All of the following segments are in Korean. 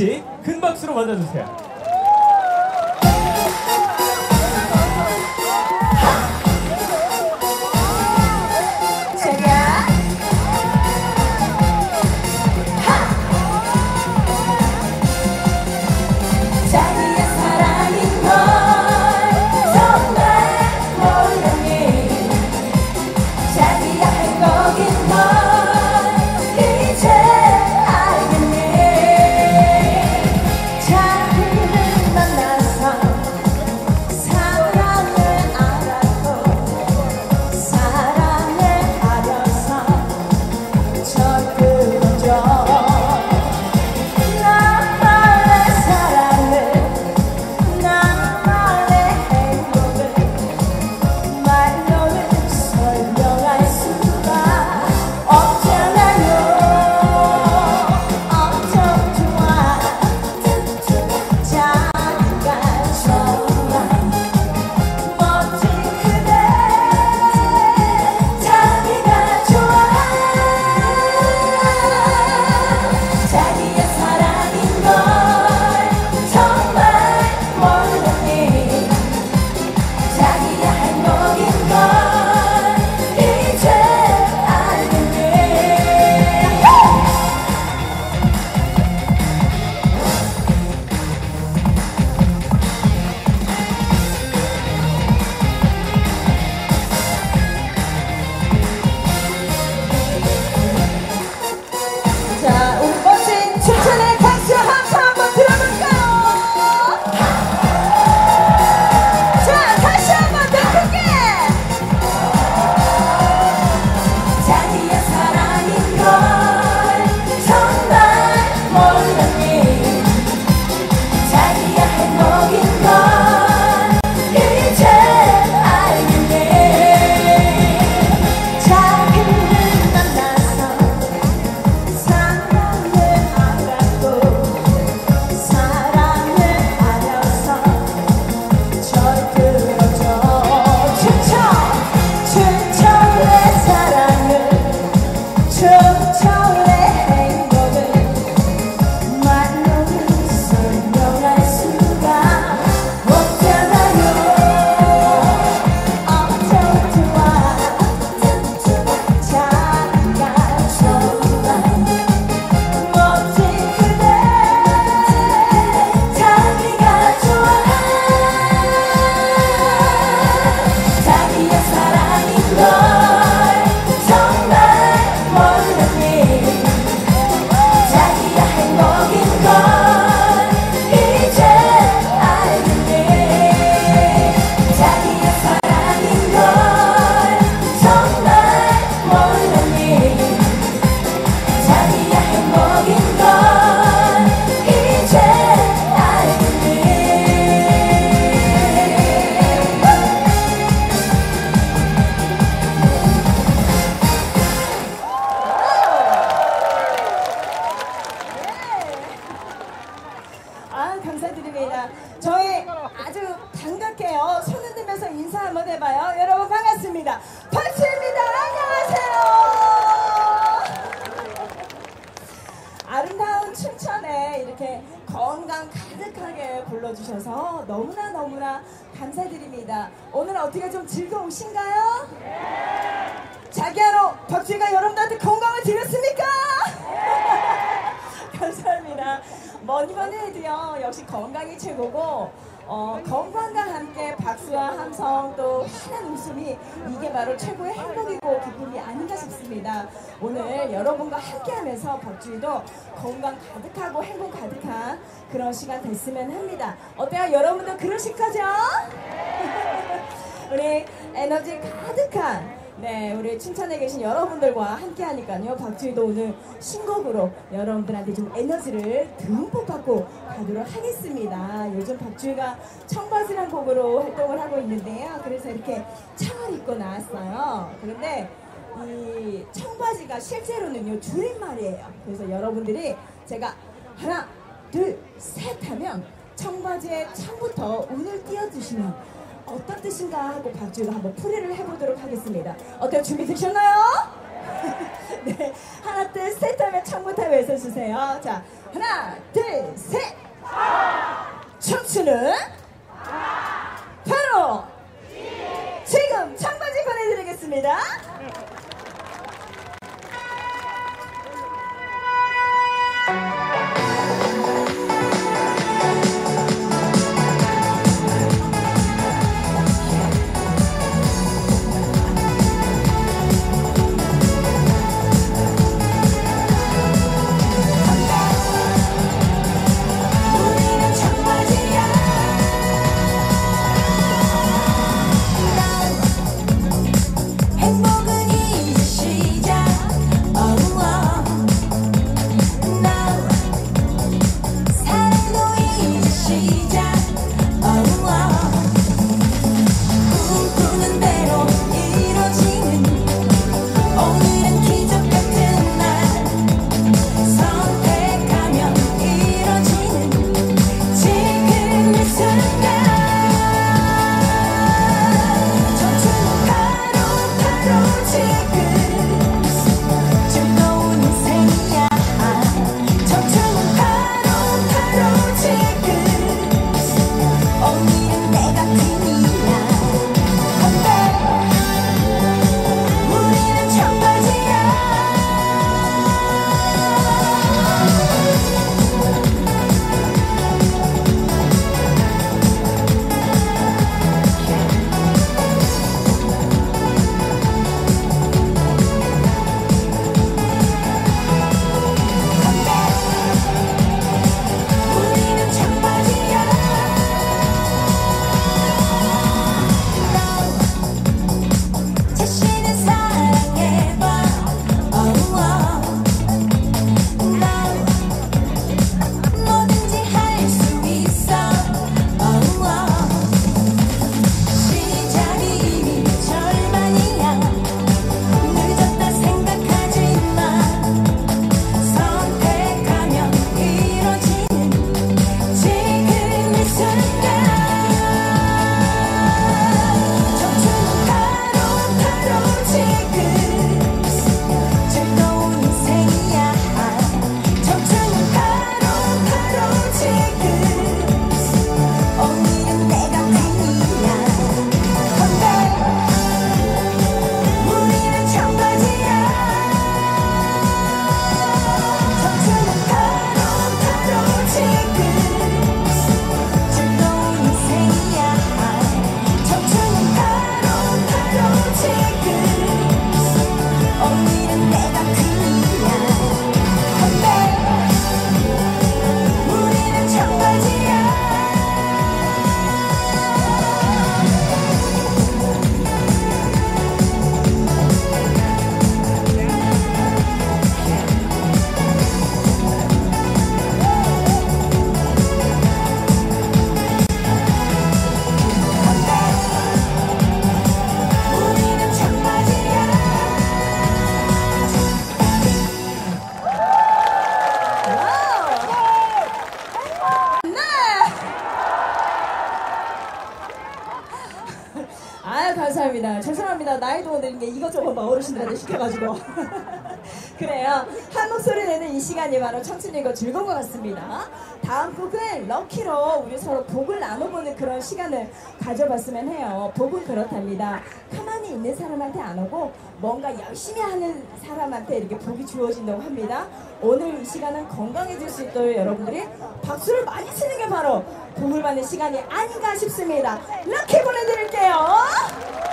씨큰 박수로 맞아주세요. 감사드립니다. 저희 아주 반갑게요. 손 흔들면서 인사 한번 해봐요. 여러분 반갑습니다. 박수입니다. 안녕하세요. 아름다운 춘천에 이렇게 건강 가득하게 불러주셔서 너무나 너무나 감사드립니다. 오늘 어떻게 좀 즐거우신가요? 자기야로 박수가 역시 건강이 최고고, 어, 건강과 함께 박수와 함성 또 환한 웃음이 이게 바로 최고의 행복이고 기쁨이 아닌가 싶습니다. 오늘 여러분과 함께하면서 박주희도 건강 가득하고 행복 가득한 그런 시간 됐으면 합니다. 어때요? 여러분도 그러실 거죠? 우리 에너지 가득한 네, 우리 춘천에 계신 여러분들과 함께 하니까요. 박주희도 오늘 신곡으로 여러분들한테 좀 에너지를 듬뿍 받고 가도록 하겠습니다. 요즘 박주희가 청바지란 곡으로 활동을 하고 있는데요. 그래서 이렇게 청을 입고 나왔어요. 그런데 이 청바지가 실제로는요, 줄임말이에요. 그래서 여러분들이 제가 하나, 둘, 셋 하면 청바지에 청부터 운을 띄워주시면 어떤 뜻인가 하고 박주희가 한번 풀이를 해보도록 하겠습니다. 어때요? 준비되셨나요? 네. 하나, 둘, 셋 하면 창부터 외쳐주세요. 자, 하나, 둘, 셋! 청춘은? 바로! 지금 청바지 보내드리겠습니다. 사합니다. 죄송합니다. 나이도 오늘 이게 이것저것 막 어르신들한테 시켜가지고 그래요. 한 목소리 내는 이 시간이 바로 청춘이고 즐거운 것 같습니다. 다음 곡은 럭키로 우리 서로 복을 나눠보는 그런 시간을 가져봤으면 해요. 복은 그렇답니다. 가만히 있는 사람한테 안 오고 뭔가 열심히 하는 사람한테 이렇게 복이 주어진다고 합니다. 오늘 이 시간은 건강해질 수 있도록 여러분들이 박수를 많이 치는 게 바로 복을 받는 시간이 아닌가 싶습니다. 럭키 보내드릴게요.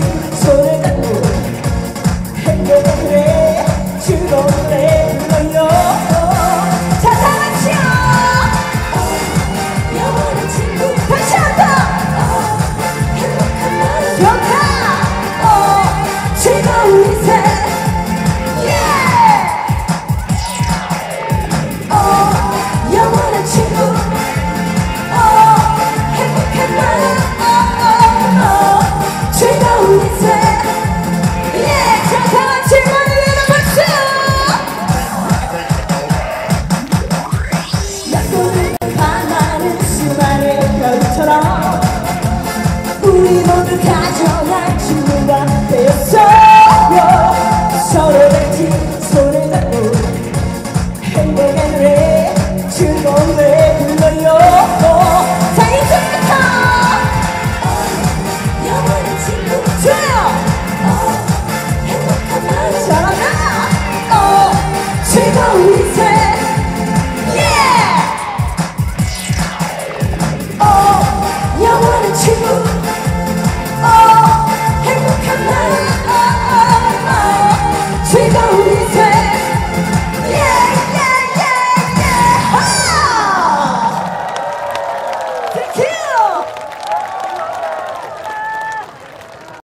서 가져갈 친구가